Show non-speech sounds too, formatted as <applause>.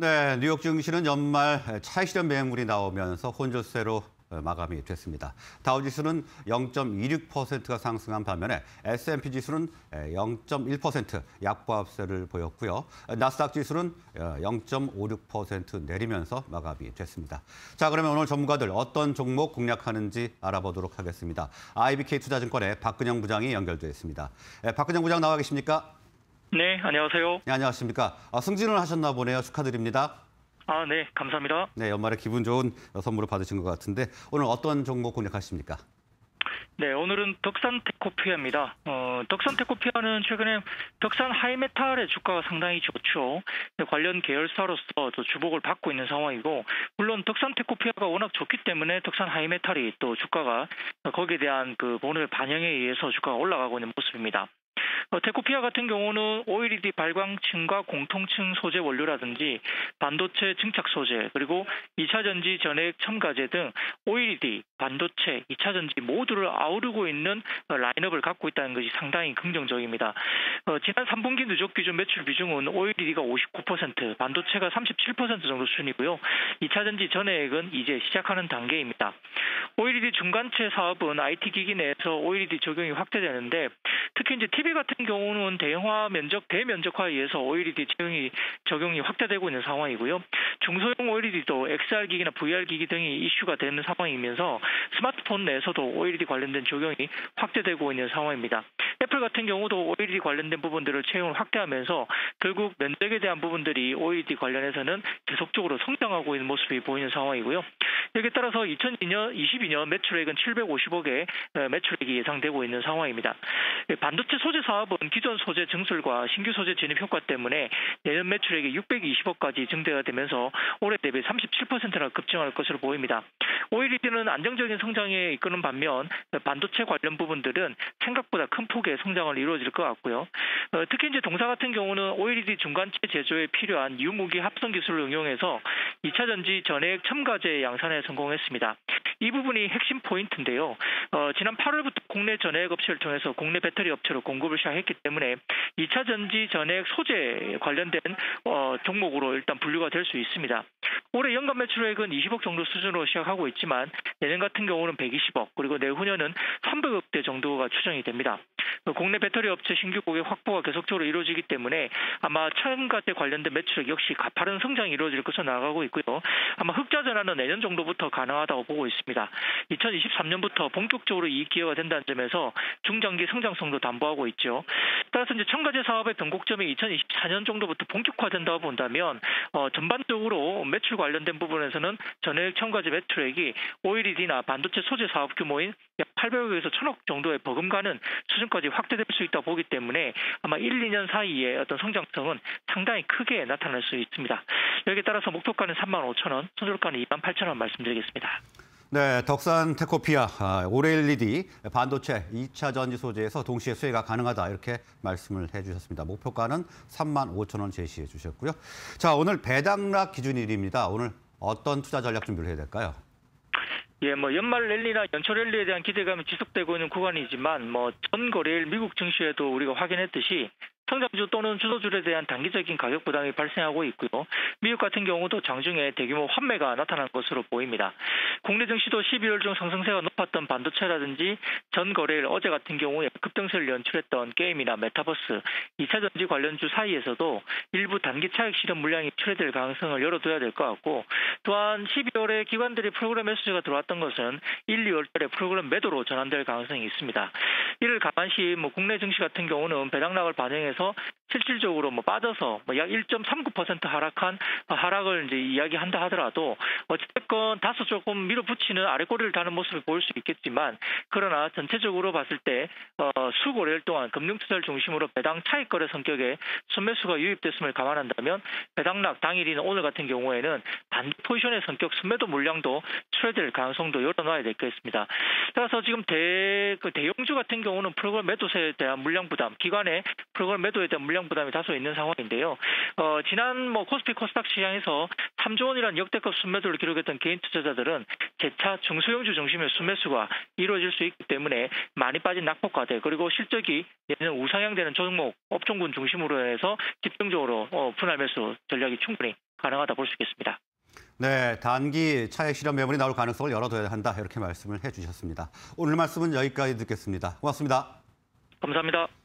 네, 뉴욕 증시는 연말 차익실현 매물이 나오면서 혼조세로 마감이 됐습니다. 다우지수는 0.26%가 상승한 반면에 S&P 지수는 0.1% 약보합세를 보였고요. 나스닥 지수는 0.56% 내리면서 마감이 됐습니다. 자, 그러면 오늘 전문가들 어떤 종목 공략하는지 알아보도록 하겠습니다. IBK 투자증권의 박근영 부장이 연결되어 있습니다. 박근영 부장 나와 계십니까? 네, 안녕하세요. 네, 안녕하십니까. 아, 승진을 하셨나 보네요. 축하드립니다. 아, 네, 감사합니다. 네, 연말에 기분 좋은 선물을 받으신 것 같은데 오늘 어떤 종목 공략하십니까? 네, 오늘은 덕산 테코피아입니다. 어, 덕산 테코피아는 최근에 덕산 하이메탈의 주가가 상당히 좋죠. 관련 계열사로서 또 주목을 받고 있는 상황이고, 물론 덕산 테코피아가 워낙 좋기 때문에 덕산 하이메탈이 또 주가가 거기에 대한 그 본을 반영에 의해서 주가가 올라가고 있는 모습입니다. <laughs> 어, 테코피아 같은 경우는 OLED 발광층과 공통층 소재 원료라든지 반도체 증착 소재 그리고 2차 전지 전액 첨가제 등 OLED, 반도체, 2차 전지 모두를 아우르고 있는 어, 라인업을 갖고 있다는 것이 상당히 긍정적입니다. 어, 지난 3분기 누적 기준 매출 비중은 OLED가 59%, 반도체가 37% 정도 수준이고요. 2차 전지 전액은 이제 시작하는 단계입니다. OLED 중간체 사업은 IT 기기 내에서 OLED 적용이 확대되는데 특히 이제 TV 같은 경우는 대형화 면적 대면적화에 의해서 OLED 적용이 적용이 확대되고 있는 상황이고요. 중소형 OLED도 XR 기기나 VR 기기 등이 이슈가 되는 상황이면서 스마트폰 내에서도 OLED 관련된 적용이 확대되고 있는 상황입니다. 애플 같은 경우도 OLED 관련된 부분들을 채용을 확대하면서 결국 면적에 대한 부분들이 OLED 관련해서는 계속적으로 성장하고 있는 모습이 보이는 상황이고요. 여기에 따라서 2022년 22년 매출액은 750억의 매출액이 예상되고 있는 상황입니다. 반도체 소재 사업은 기존 소재 증설과 신규 소재 진입 효과 때문에 내년 매출액이 620억까지 증대가 되면서 올해 대비 37%나 급증할 것으로 보입니다. OLED는 안정적인 성장에 이끄는 반면 반도체 관련 부분들은 생각보다 큰 폭의 성장을 이루어질 것 같고요. 어, 특히 이제 동사 같은 경우는 OLED 중간체 제조에 필요한 유무기 합성 기술을 응용해서 2차 전지 전액 첨가제 양산에 성공했습니다. 이 부분이 핵심 포인트인데요. 어, 지난 8월부터 국내 전액 업체를 통해서 국내 배터리 업체로 공급을 시작했기 때문에 2차 전지 전액 소재 관련된 어, 종목으로 일단 분류가 될 수 있습니다. 올해 연간 매출액은 20억 정도 수준으로 시작하고 있지만 내년 같은 경우는 120억 그리고 내후년은 300억대 정도가 추정이 됩니다. 국내 배터리 업체 신규 고객 확보가 계속적으로 이루어지기 때문에 아마 첨가제 관련된 매출액 역시 가파른 성장이 이루어질 것으로 나가고 있고요. 아마 흑자 전환은 내년 정도부터 가능하다고 보고 있습니다. 2023년부터 본격적으로 이익 기여가 된다는 점에서 중장기 성장성도 담보하고 있죠. 따라서 이제 첨가제 사업의 변곡점이 2024년 정도부터 본격화된다고 본다면 어, 전반적으로 매출 관련된 부분에서는 전액 첨가제 매출액이 OLED나 반도체 소재 사업 규모인 약 800억에서 1000억 정도의 버금가는 수준까지 확대될 수 있다 고 보기 때문에 아마 1, 2년 사이에 어떤 성장성은 상당히 크게 나타날 수 있습니다. 여기에 따라서 목표가는 3만 5천 원, 손절가는 2만 8천 원 말씀드리겠습니다. 네, 덕산 테코피아 아, OLED 반도체 2차 전지 소재에서 동시에 수혜가 가능하다 이렇게 말씀을 해주셨습니다. 목표가는 3만 5천 원 제시해 주셨고요. 자, 오늘 배당락 기준일입니다. 오늘 어떤 투자 전략 준비를 해야 될까요? 예, 뭐 연말 랠리나 연초 랠리에 대한 기대감이 지속되고 있는 구간이지만 뭐 전 거래일 미국 증시에도 우리가 확인했듯이 성장주 또는 주도주에 대한 단기적인 가격 부담이 발생하고 있고요. 미국 같은 경우도 장중에 대규모 환매가 나타난 것으로 보입니다. 국내 증시도 12월 중 상승세가 높았던 반도체라든지 전 거래일 어제 같은 경우에 급등세를 연출했던 게임이나 메타버스, 2차 전지 관련주 사이에서도 일부 단기 차익 실현 물량이 출해될 가능성을 열어둬야 될 것 같고 또한 12월에 기관들이 프로그램 매수세가 들어왔던 것은 1, 2월달에 프로그램 매도로 전환될 가능성이 있습니다. 이를 감안시 뭐 국내 증시 같은 경우는 배당락을 반영해서 실질적으로 뭐 빠져서 뭐 약 1.39% 하락한 하락을 이제 이야기한다 하더라도 어쨌든 다소 조금 밀어붙이는 아래꼬리를 다는 모습을 보일 수 있겠지만 그러나 전체적으로 봤을 때 어, 수고래일 동안 금융투자를 중심으로 배당 차익 거래 성격의 순매수가 유입됐음을 감안한다면 배당락 당일인 오늘 같은 경우에는 반 포지션의 성격 순매도 물량도 출해될 가능성도 열어놔야 되겠습니다. 따라서 지금 대, 그 대형주 같은 경우는 프로그램 매도세에 대한 물량 부담, 기관의 프로그램 매도에 대한 물량 부담이 다소 있는 상황인데요. 어, 지난 뭐 코스피 코스닥 시장에서 3조 원이라는 역대급 순매도를 기록했던 개인 투자자들은 재차 중소형주 중심의 순매수가 이루어질 수 있기 때문에 많이 빠진 낙폭과대 그리고 실적이 내년 우상향되는 종목 업종군 중심으로 해서 집중적으로 어, 분할 매수 전략이 충분히 가능하다 볼 수 있겠습니다. 네, 단기 차액 실현 매물이 나올 가능성을 열어둬야 한다 이렇게 말씀을 해주셨습니다. 오늘 말씀은 여기까지 듣겠습니다. 고맙습니다. 감사합니다.